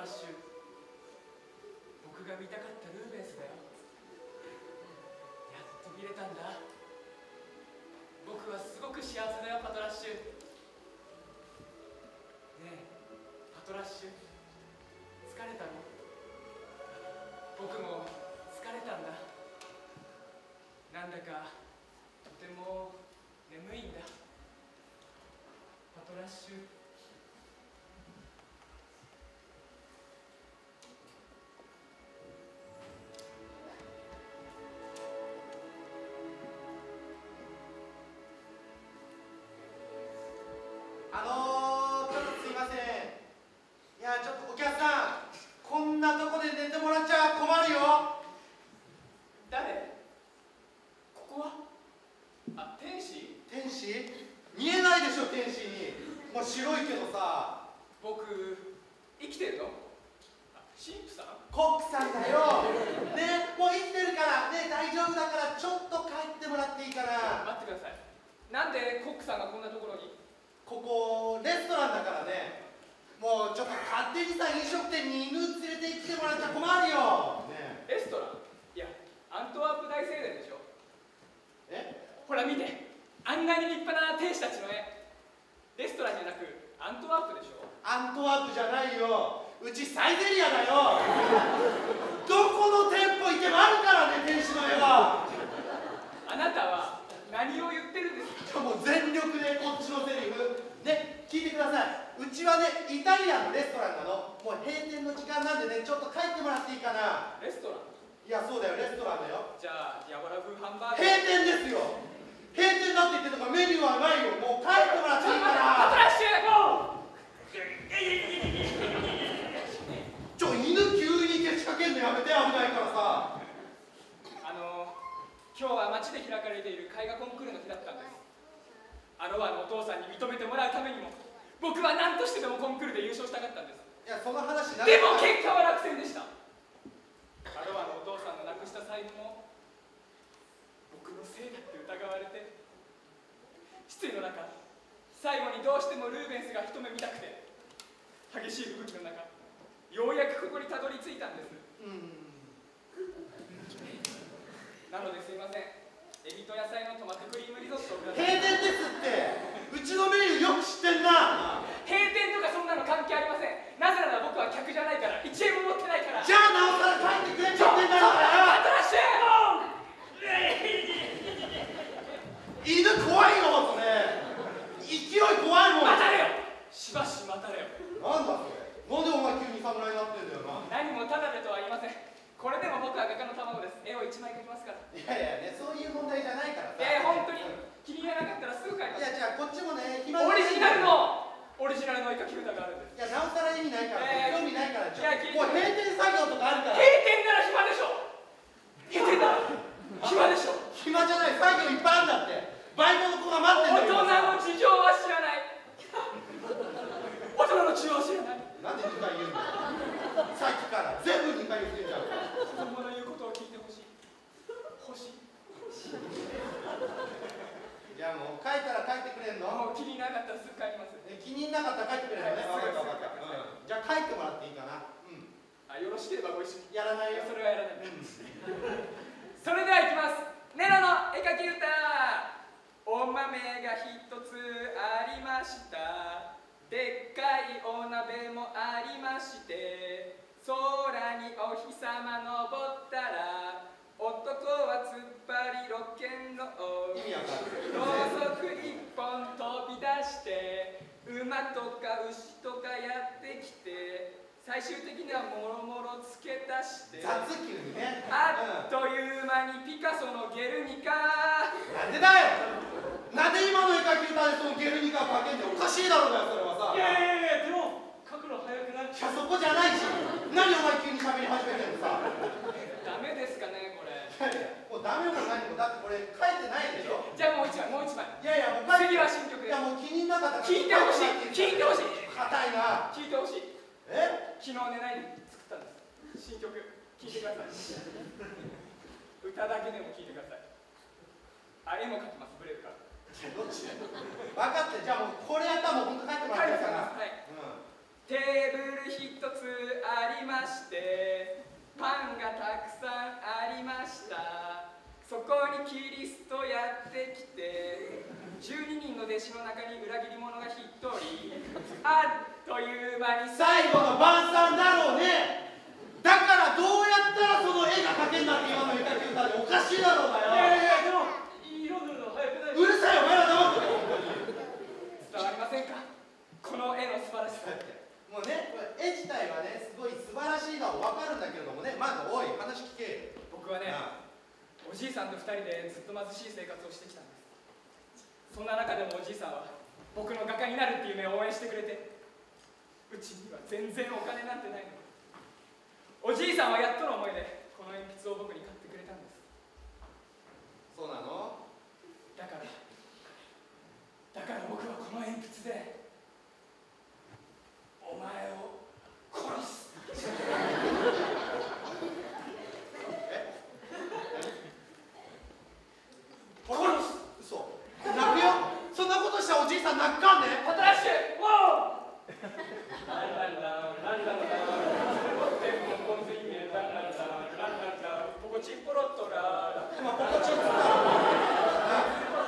僕が見たかったルーベンスだよ。やっと見れたんだ。僕はすごく幸せだよパトラッシュ。ねえパトラッシュ。疲れたの？僕も疲れたんだ。なんだかとても眠いんだ。パトラッシュ。白いけどさ僕生きてるの？あ神父さん？コックさんだよ。ねもう生きてるから。ね大丈夫だから。ちょっと帰ってもらっていいかな待ってください。なんでコックさんがこんなところに？ここレストランだからね。もうちょっと勝手にさ飲食店に犬連れてきてもらっちゃ困るよ。ね。レストラン？いやアントワープ大聖殿でしょ。え？ほら見て。あんなに立派な天使たちの絵レストランじゃなくアントワープでしょ？アントワープじゃないよ。うちサイゼリアだよ。どこの店舗行けばあるからね天使の絵は。あなたは何を言ってるんですか？もう全力でこっちのセリフ。ね聞いてください。うちはねイタリアンのレストランなの。もう閉店の時間なんでねちょっと帰ってもらっていいかな。レストラン？いやそうだよレストランだよ。じゃあディアボラ風ハンバーグ。閉店ですよ閉店だって言ってたからメニューはないよ。もう帰ってもらっていいから。ラッシュちょ犬急にけしかけんのやめて危ないからさ。あの今日は街で開かれている絵画コンクールの日だったんです。アロワのお父さんに認めてもらうためにも僕は何としてでもコンクールで優勝したかったんです。いやその話なでも結果は落選でしたアロワのお父さんの亡くした才能も僕のせいだって疑われて失意の中最後にどうしてもルーベンスが一目見たくて激しい吹雪の中ようやくここにたどり着いたんです。うんなのですいません。エビと野菜のトマトクリームリゾットをくださ閉い店ですって。うちのメニューよく知ってんな。閉店とかそんなの関係ありません。なぜなら僕は客じゃないから1円も持ってないから。じゃあなおさら帰ってくれって言ってんだからパトラッシ犬怖いよそれ勢い怖いもんュ待たれよしばし待たれよなんだそれなんでお前急に侍になってんだよな何もただでとは言いませんこれでも僕は画家の卵です絵を1枚描きますからいやいやねそういう問題じゃないからさ。えー、本当に。気に入らなかったらすぐ描きます。いやじゃあこっちもね暇オリジナルののオリジナルの絵描き歌があるんです。いやなおさら意味ないから、えー興味ないからちょいやもう閉店作業とかあるから。閉店なら暇でしょ。閉店なら暇でしょ。暇じゃない。作業いっぱいあるんだって。バイトの子が待ってんだ大よ人の事情は知らない大人の事情を知らないなんで2回言うんだよさっきから全部2回言ってんじゃん子供の言うことを聞いてほしい欲しいじゃあもう帰ったら帰ってんの気になかったらすぐ帰りますえ気になかったら帰ってくれるのね。はい分かった分かった、うん、じゃあ帰ってもらっていいかな。うん。あよろしければご一緒に。やらないよ。それはやらない。うん。それではいきます。ネロの絵描き歌お豆が一つありました。でっかいお鍋もありまして空にお日様昇ったら男は突っ張りロケンロール意味わかるろうそく一本飛び出して馬とか牛とかやってきて最終的にはもろもろ付け足して雑球にね。あっという間にピカソのゲルニカ。なんでだよ。なんで今の絵描き歌でそのゲルニカ描けんのおかしいだろうがよそれはさ。いやいやいやでも書くの早くない？いやそこじゃないし。何お前急に喋り始めてんのさ。ダメですかねこれ。いやいやもうダメも何も。だってこれ書いてないでしょ。じゃあもう一枚もう一枚。いやいやもう書いて次はもう気になかった聞いてほしい。聞いてほしい。硬いな。聞いてほしいえ？昨日寝ないで作ったんです。新曲聞いてください歌だけでも聞いてください。あ絵も描きます。ブレるからどっちだよ分かってじゃあもうこれやったらもう本当書いてもらっていいかなはいテーブル一つありましてパンがたくさんありましたそこにキリストやってきて12人の弟子の中に裏切り者が1人あっという間に最後の晩餐だろうね。だからどうやったらその絵が描けんだって今の絵描き歌でおかしいだろうがいやいよやでも色塗るの早くないうるさいお前ら黙って。伝わりませんか？この絵の素晴らしさもうね絵自体はねすごい素晴らしいのは分かるんだけれどもねまずおい。話聞け僕はねおじいさんと2人でずっと貧しい生活をしてきたんですそんな中でもおじいさんは僕の画家になるっていう夢を応援してくれてうちには全然お金なんてないのおじいさんはやっとの思いでこの鉛筆を僕に買ってくれたんです。そうなの？だからだから僕はこの鉛筆でお前を殺す殺す嘘泣くよそんなことしたらおじいさん泣くかんねパトラッシュわおランランランランランラン天文水面ランランランランランランポコチンポロットラーラ今ポコチンって言ったな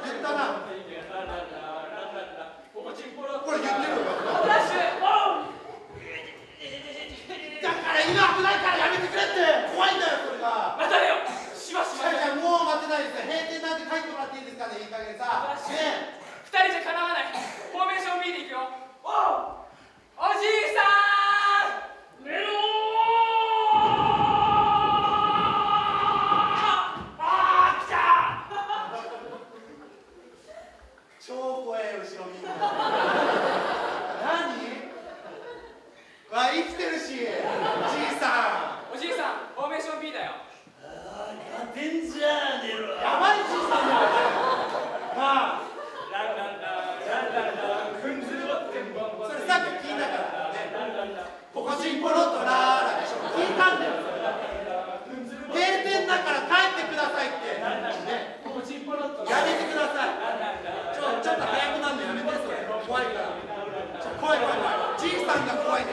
言ったな水面ランランランランランランポコチンポロッこれ言ってるよパトラッシュわおだから今危ないからやめてくれって怖いんだよそれが待たれよしばしばいやいやもう待てないですよ閉店なんて書いてもらっていいですかねいい加減さね二人じゃかなわないフォーメーション B でいくよわおじいさんおメロあー来た超怖え後ろみんな何わ生きてるしじいさん。おじいさんフォーメーション B だよ。勝てんじゃねえろやばいじいさんだよなあランランランランランランふんずるわ。ってんばんばんそれさっき聞いたからねランランランポコチンポロッとラーラでしょ聞いたんだよ閉店だから帰ってくださいってねポコチンポロッとやめてください。ランランランちょちょっと早くなんでやめてそれ。怖いから。怖い怖い怖い。じいさんが怖いんだ